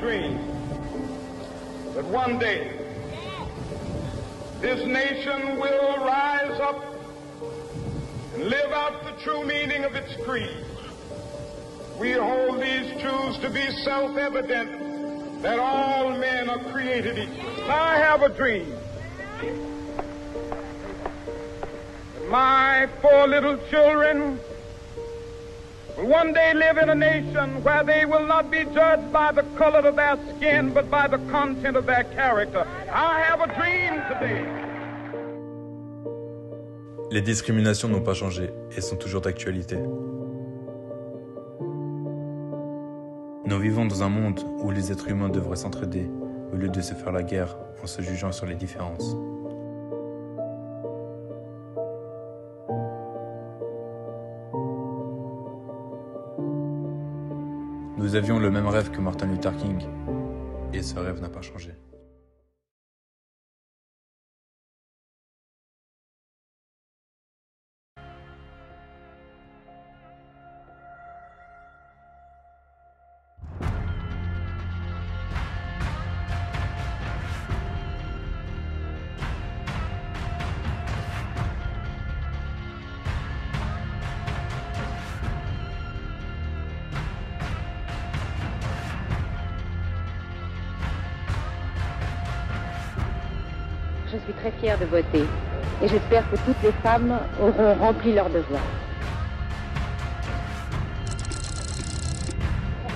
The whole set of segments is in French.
dream that one day this nation will rise up and live out the true meaning of its creed. We hold these truths to be self-evident that all men are created equal. I have a dream. My four little children will one day live in a nation where they will not be judged by the color of their skin, but by the content of their character. I have a dream today. Les discriminations n'ont pas changé et sont toujours d'actualité. Nous vivons dans un monde où les êtres humains devraient s'entraider au lieu de se faire la guerre en se jugeant sur les différences. Nous avions le même rêve que Martin Luther King et ce rêve n'a pas changé. Je suis très fière de voter et j'espère que toutes les femmes auront rempli leur devoir.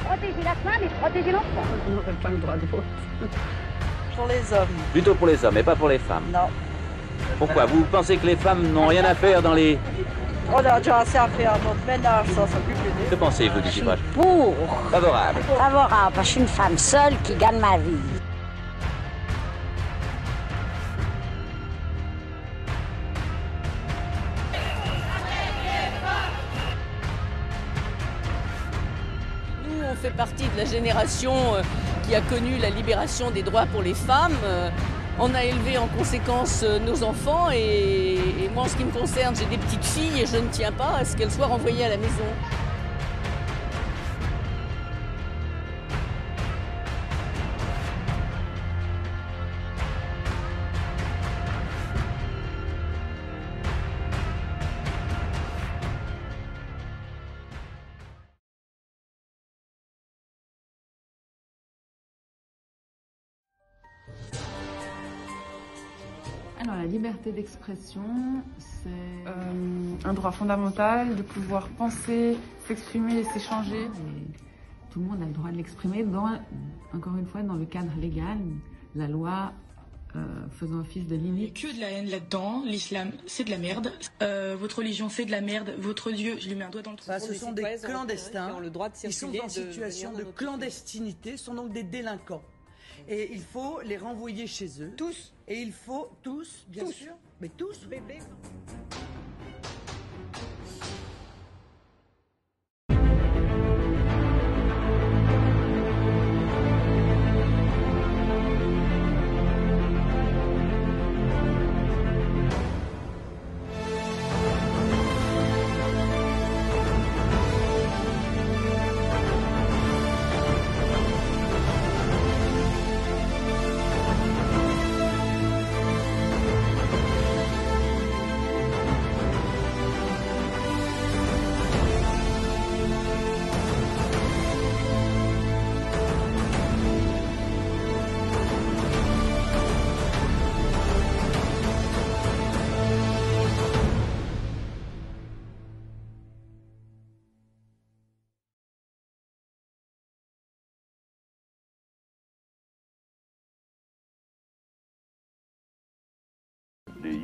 Protéger la femme et protéger l'enfant. On n'aurait pas le droit de vote. Pour les hommes. Plutôt pour les hommes et pas pour les femmes. Non. Pourquoi Vous pensez que les femmes n'ont rien à faire dans les... On a déjà assez à faire notre ménage sans s'occuper Que des pensez-vous du Pour, Favorable. favorable, parce que je suis une femme seule qui gagne ma vie. La génération euh, qui a connu la libération des droits pour les femmes. Euh, On a élevé en conséquence euh, nos enfants et moi, en ce qui me concerne, j'ai des petites filles et je ne tiens pas à ce qu'elles soient renvoyées à la maison. Alors, la liberté d'expression, c'est euh, un droit fondamental de pouvoir penser, s'exprimer et s'échanger. Tout le monde a le droit de l'exprimer, dans, encore une fois, dans le cadre légal, la loi euh, faisant office de Il n'y a limite. que de la haine là-dedans. L'islam, c'est de la merde. Euh, votre religion, c'est de la merde. Votre Dieu, je lui mets un doigt dans le trou. Bah, ce sont des clandestins. le droit de Ils sont en situation de clandestinité, sont donc des délinquants. Et il faut les renvoyer chez eux. Tous. Et il faut tous, bien sûr. Mais tous. Bébés.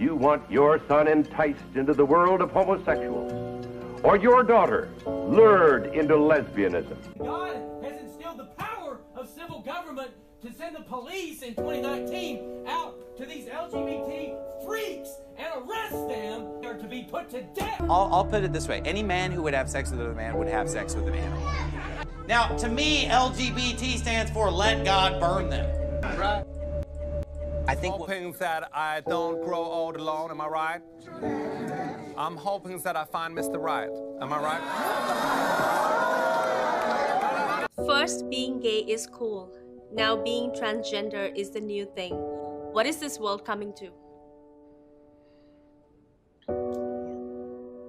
You want your son enticed into the world of homosexuals? Or your daughter lured into lesbianism? God has instilled the power of civil government to send the police in 2019 out to these LGBT freaks and arrest them or to be put to death. I'll, I'll put it this way any man who would have sex with another man would have sex with an animal. Now, to me, LGBT stands for let God burn them. Right? I think hoping that I don't grow old alone, am I right? I'm hoping that I find Mr. Right. Am I right? First, being gay is cool. Now being transgender is the new thing. What is this world coming to?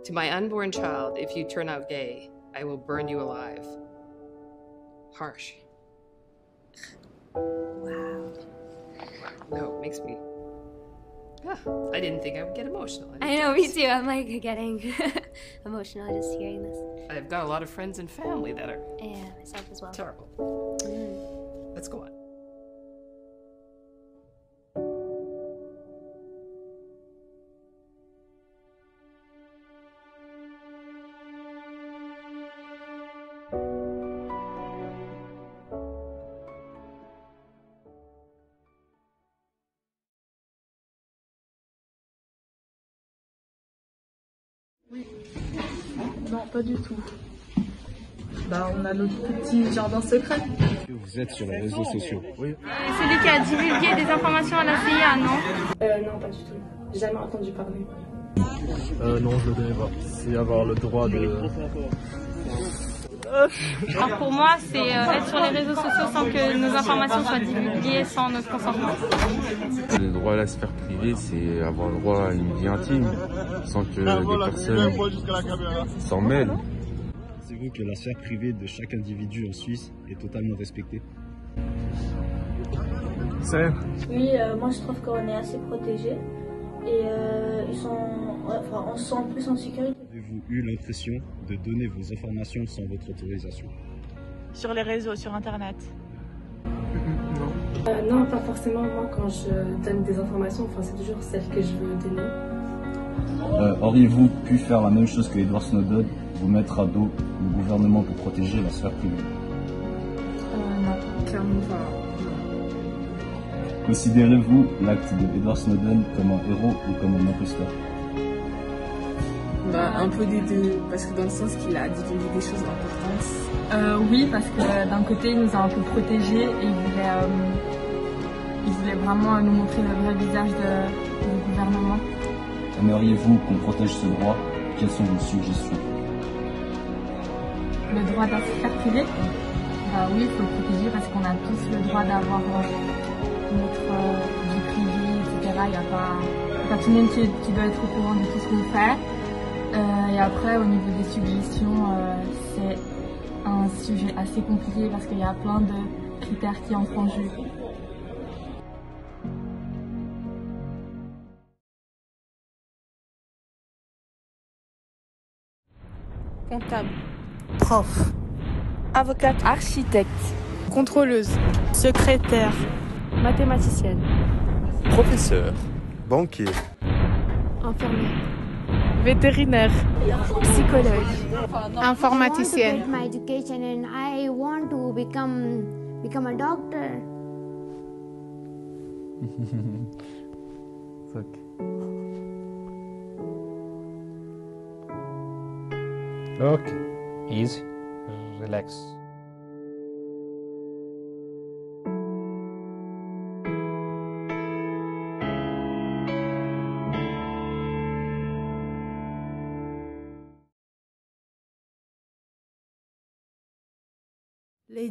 To my unborn child, if you turn out gay, I will burn you alive. Harsh. No, it makes me. Ah, I didn't think I would get emotional. I know, me too. I'm like getting emotional just hearing this. I've got a lot of friends and family that are Yeah, myself as well. terrible. Non, pas du tout. Bah, on a notre petit jardin secret. Vous êtes sur les réseaux sociaux. Oui. Celui qui a divulgué des informations à la CIA, non Euh, non, pas du tout. Jamais entendu parler. Euh, non, je le connais pas. C'est avoir le droit de. Alors pour moi, c'est euh, être sur les réseaux sociaux sans que nos informations soient divulguées sans notre consentement. Le droit à la sphère privée, c'est avoir le droit à une vie intime, sans que des personnes s'en mêlent. Pensez-vous que la sphère privée de chaque individu en Suisse est totalement respectée C'est Oui, euh, moi je trouve qu'on est assez protégés et euh, ils sont, enfin, on se sent plus en sécurité. Avez-vous eu l'impression de donner vos informations sans votre autorisation Sur les réseaux, sur Internet. Euh, non, pas forcément. Moi, quand je donne des informations, enfin, c'est toujours celles que je veux donner. Euh, Auriez-vous pu faire la même chose que Edward Snowden, vous mettre à dos le gouvernement pour protéger la sphère privée Euh, non, clairement pas. Considérez-vous l'acte de Edward Snowden comme un héros ou comme un imposteur Bah, un peu des deux, parce que dans le sens qu'il a divulgué des choses importantes. Euh, oui, parce que d'un côté, il nous a un peu protégés et il voulait, euh, il voulait vraiment nous montrer le vrai visage de- du gouvernement. Aimeriez-vous qu'on protège ce droit? Quelles sont vos suggestions? Le droit d'être sphère privée Bah oui, il faut le protéger parce qu'on a tous le droit d'avoir euh, notre euh, vie privée, etc. Il n'y a pas, pas tout le monde qui, qui doit être au courant de tout ce qu'on fait. Euh, et après, au niveau des suggestions, euh, c'est un sujet assez compliqué parce qu'il y a plein de critères qui entrent en jeu. Comptable. Prof. Avocate. Architecte. Contrôleuse. Secrétaire. Mathématicienne. Professeur. Banquier. Infirmière. Vétérinaire. Psychologue. Informaticienne. my education and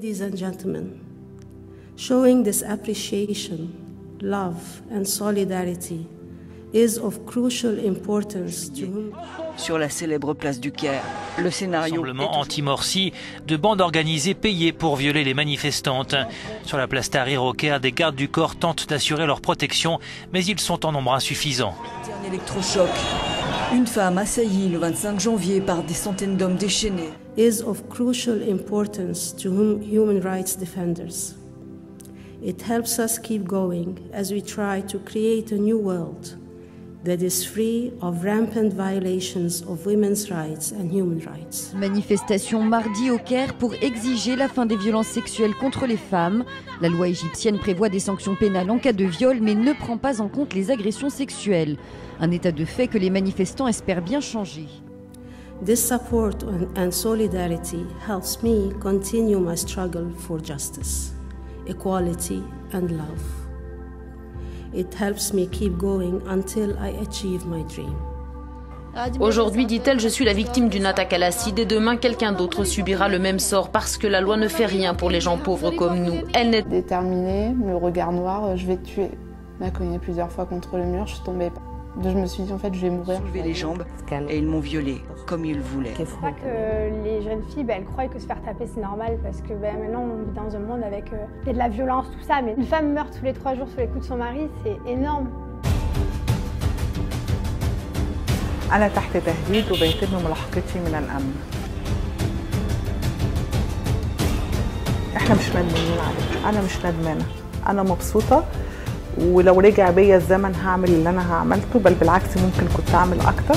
Ladies and gentlemen, showing this appreciation, love, and solidarity is of crucial importance to Sur la célèbre place du Caire, le scénario anti-Morsi, de bandes organisées payées pour violer les manifestantes. Sur la place Tahrir au Caire, des gardes du corps tentent d'assurer leur protection, mais ils sont en nombre insuffisant. Un électrochoc. Une femme assaillie le 25 janvier par des centaines d'hommes déchaînés. is of crucial importance to human rights defenders. It helps us keep going as we try to create a new world that is free of rampant violations of women's rights and human rights. Manifestation mardi au Caire pour exiger la fin des violences sexuelles contre les femmes. La loi égyptienne prévoit des sanctions pénales en cas de viol mais ne prend pas en compte les agressions sexuelles. Un état de fait que les manifestants espèrent bien changer. This support and- and solidarity helps me continue my struggle for justice, equality, and love. It helps me keep going until I achieve my dream. Aujourd'hui, dit-elle, je suis la victime d'une attaque à l'acide et demain, quelqu'un d'autre subira le même sort parce que la loi ne fait rien pour les gens pauvres comme nous. Elle n'est déterminée, le regard noir, je vais te tuer. On m'a cogné plusieurs fois contre le mur, je suis tombée. Je me suis dit en fait je vais mourir. Soulevé les jambes et ils m'ont violée comme ils le voulaient. C'est pas que les jeunes filles, ben, elles croient que se faire taper c'est normal parce que ben, maintenant on vit dans un monde avec euh, de la violence, tout ça. Mais une femme meurt tous les trois jours sous les coups de son mari, c'est énorme. أنا تحت تهديد وبيتم ملاحقتي من الأمن إحنا مش ندمانين عليك أنا مش ندمانة أنا مبسوطة ولو رجع بيا الزمن هعمل اللي أنا عملته بل بالعكس ممكن كنت أعمل أكتر.